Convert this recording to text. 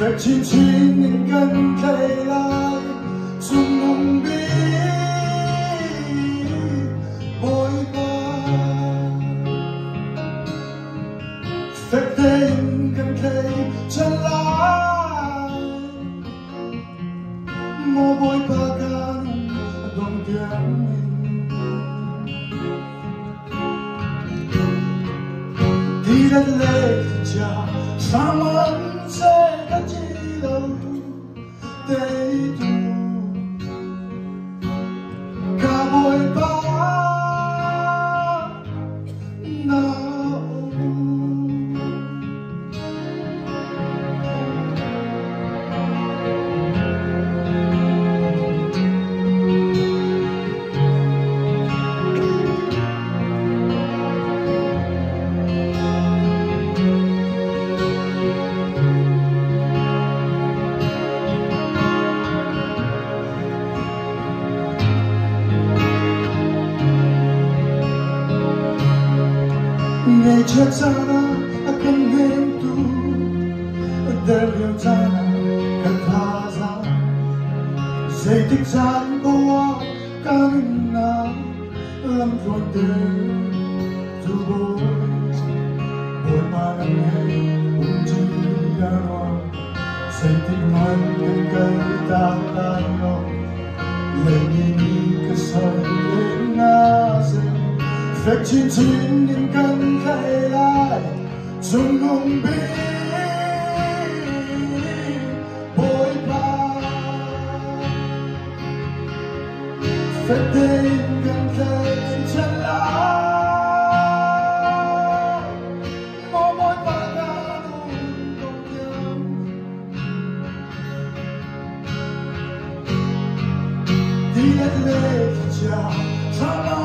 Phép chín chín nên gần thay lai, Chung nông bi Bôi ba Phép tên gần thay chân lại Mô bôi ba gan Đồng tiếng 眼泪的颊上万次的记对 necessana accanimento dell'inzana cantasa sei tixan boa camina l'amfronte tu voi ormana me un giro girano sentimento che ti danno le nemiche Phép chiến chiến những cơn thay lại Dùng không biết bối ba. Phép đến gần thay chân lại Mô môi ba ga đúng công Đi hết lệ cha Sao